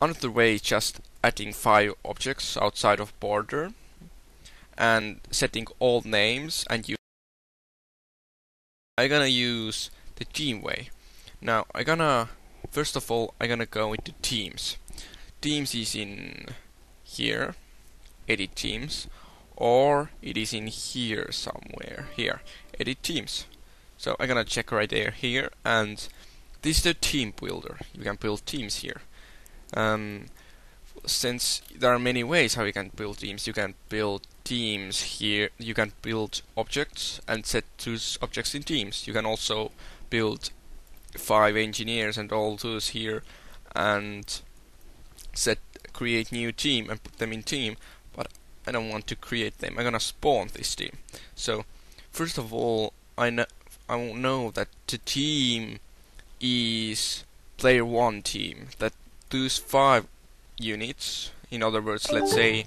another way is just adding five objects outside of border and setting all names and you I'm gonna use the team way. Now I'm gonna first of all I'm gonna go into teams. Teams is in here, edit teams, or it is in here somewhere. Here, edit teams. So I'm gonna check right there here and this is the team builder. You can build teams here. Um, since there are many ways how you can build teams, you can build teams here. You can build objects and set those objects in teams. You can also build five engineers and all those here and set create new team and put them in team but I don't want to create them I'm gonna spawn this team so first of all I know I know that the team is player one team that those five units. In other words let's say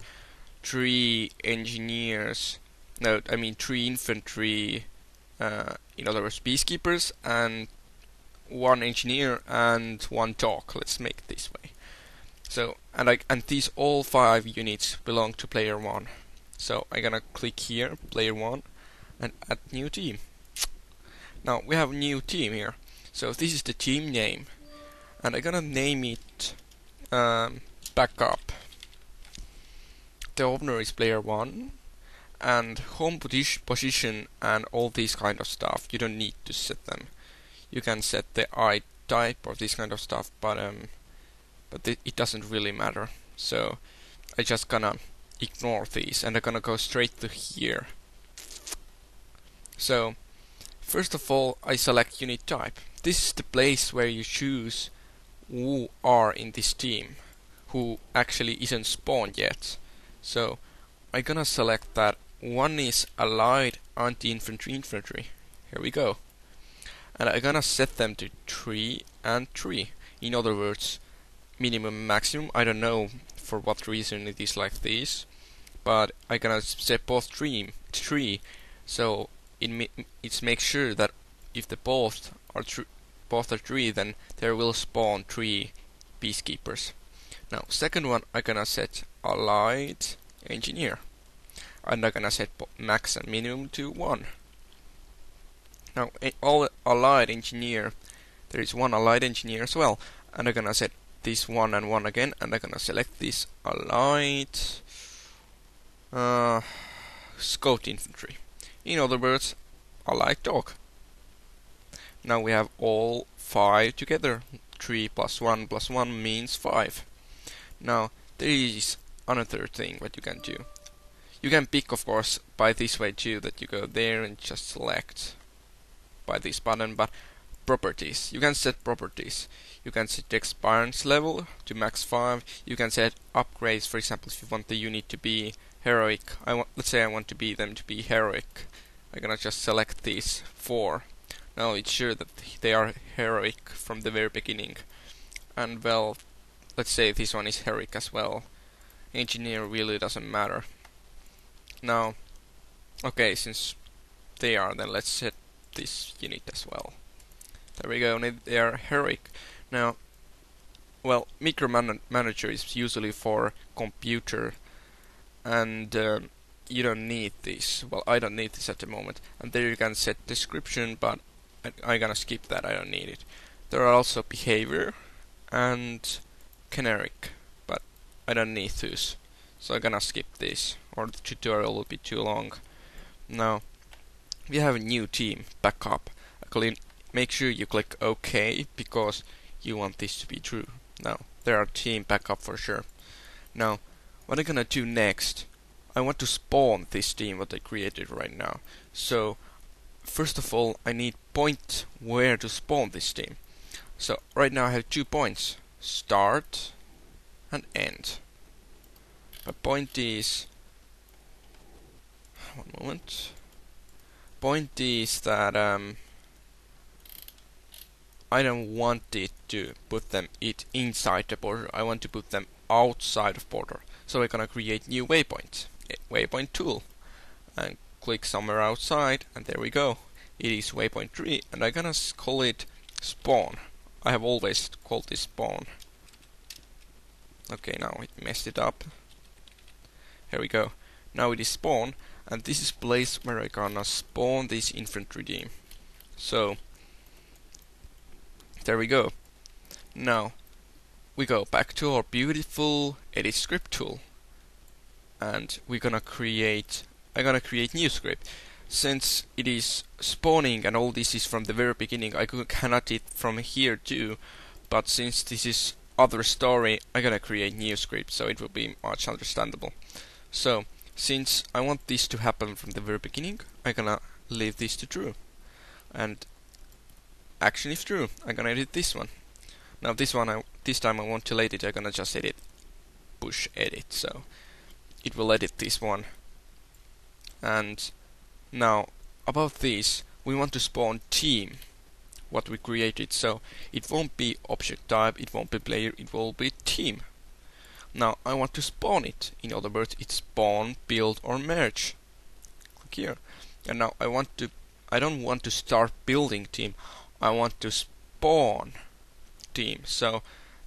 three engineers no I mean three infantry uh, in other words peacekeepers and one engineer and one dog let's make it this way. So and I and these all five units belong to player one. So I'm gonna click here player one and add new team. Now we have a new team here. So this is the team name and I'm gonna name it um, backup. The opener is player one and home position and all these kind of stuff you don't need to set them. You can set the I type or this kind of stuff but um but it, it doesn't really matter. So I just gonna ignore these and I'm gonna go straight to here. So first of all I select unit type. This is the place where you choose who are in this team who actually isn't spawned yet so I'm gonna select that one is allied anti-infantry infantry. Here we go. And I'm gonna set them to 3 and 3. In other words, minimum maximum. I don't know for what reason it is like this. But I'm gonna set both 3, 3 so it, it makes sure that if the both are are 3 then there will spawn 3 peacekeepers. Now second one I'm gonna set allied engineer. And I'm gonna set max and minimum to 1 now all allied engineer there is one allied engineer as well. And I'm gonna set this one and one again. And I'm gonna select this allied uh, scout infantry. In other words allied dog now we have all five together 3 plus 1 plus 1 means 5 now there is another thing what you can do. You can pick of course by this way too that you go there and just select by this button but properties. You can set properties. You can set the experience level to max 5. You can set upgrades for example if you want the unit to be heroic. I want let's say I want to be them to be heroic. I'm gonna just select these four. Now it's sure that they are heroic from the very beginning. And well let's say this one is heroic as well engineer really doesn't matter. Now, okay, since they are, then let's set this unit as well. There we go, they are heroic. Now, well, micromanager is usually for computer, and uh, you don't need this. Well, I don't need this at the moment. And there you can set description, but I'm gonna skip that, I don't need it. There are also behavior and generic. But I don't need those. So I'm gonna skip this, or the tutorial will be too long. Now, we have a new team, backup. Make sure you click OK, because you want this to be true. Now, there are team backup for sure. Now, what I'm gonna do next, I want to spawn this team what I created right now. So, first of all, I need point where to spawn this team. So, right now I have two points. Start and end. My point is one moment. Point is that um, I don't want it to put them it inside the border. I want to put them outside of border. So we're gonna create new waypoint, waypoint tool, and click somewhere outside, and there we go. It is waypoint 3, and I'm gonna call it spawn. I have always called this spawn. Okay, now it messed it up. Here we go. Now it is spawn, and this is place where I gonna spawn this infantry team. So, there we go. Now, we go back to our beautiful edit script tool. And we're gonna create, I'm gonna create new script. Since it is spawning and all this is from the very beginning, I cannot it from here too. But since this is other story, I'm gonna create new script, so it will be much understandable. So, since I want this to happen from the very beginning, I'm gonna leave this to true. And action if true, I'm gonna edit this one. Now this one, I, this time I want to edit, it, I'm gonna just edit push edit, so it will edit this one. And now, about this, we want to spawn team, what we created, so it won't be object type, it won't be player, it will be team. Now I want to spawn it. In other words, it's spawn, build or merge. Click here. And now I want to I don't want to start building team. I want to spawn team. So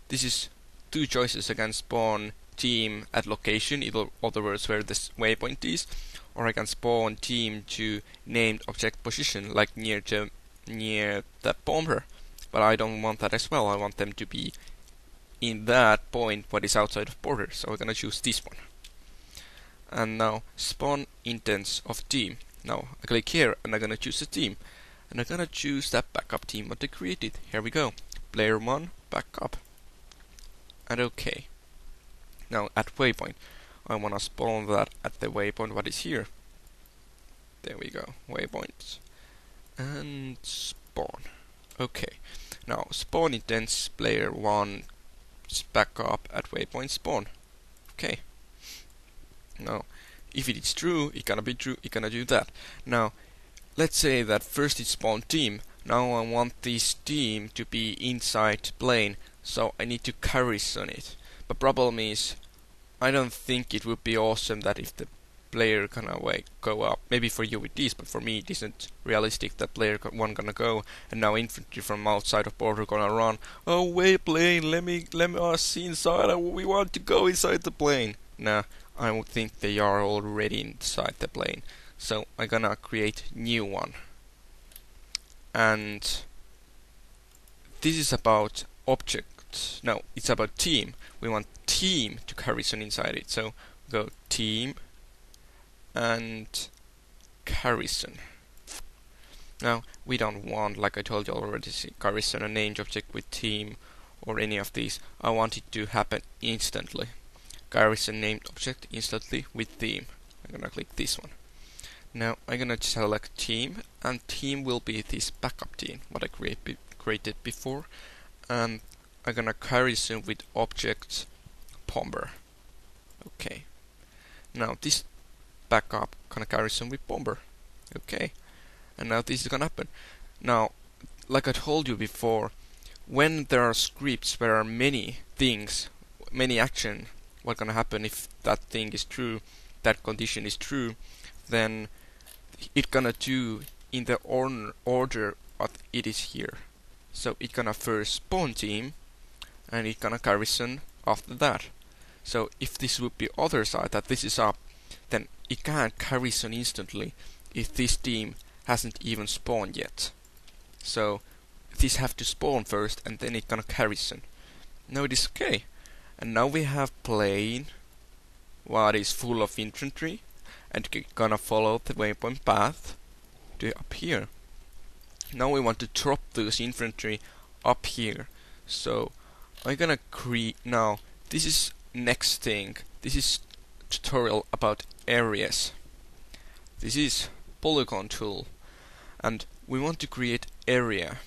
this is two choices. Can spawn team at location, in other words where this waypoint is, or I can spawn team to named object position like near to near the bomber. But I don't want that as well. I want them to be in that point what is outside of border. So we're gonna choose this one. And now spawn intents of team. Now I click here and I'm gonna choose a team. And I'm gonna choose that backup team what they created. Here we go. Player 1, backup. And okay. Now at waypoint, I wanna spawn that at the waypoint what is here. There we go, waypoints. And spawn. Okay. Now spawn intents player 1 back up at waypoint spawn. Okay. Now, if it is true, it gonna be true, it gonna do that. Now, let's say that first it spawn team. Now I want this team to be inside plane, so I need to garrison it. But problem is, I don't think it would be awesome that if the player gonna way go up. Maybe for you it is, but for me it isn't realistic that player one gonna go and now infantry from outside of border gonna run. Oh wait plane, let me let me uh, us inside. Uh, we want to go inside the plane. Nah, I would think they are already inside the plane. So I'm gonna create new one. And this is about object. No, it's about team. We want team to garrison inside it. So go team and garrison. Now, we don't want, like I told you already, garrison a named object with team or any of these. I want it to happen instantly. Garrison named object instantly with theme. I'm gonna click this one. Now I'm gonna select team and team will be this backup team what I create created before and I'm gonna garrison with object bomber. Okay. Now this backup gonna garrison with bomber. Okay. And now this is gonna happen. Now, like I told you before, when there are scripts where are many things, many action, what gonna happen if that thing is true, that condition is true, then it gonna do in the order it is here. So it gonna first spawn team, and it gonna garrison after that. So if this would be other side, that this is up, then it can't garrison instantly if this team hasn't even spawned yet. So this have to spawn first and then it gonna garrison. Now it is okay. And now we have plane what is full of infantry and gonna follow the waypoint path to up here. Now we want to drop those infantry up here. So I'm gonna create now this is next thing. This is tutorial about areas. This is polygon tool and we want to create area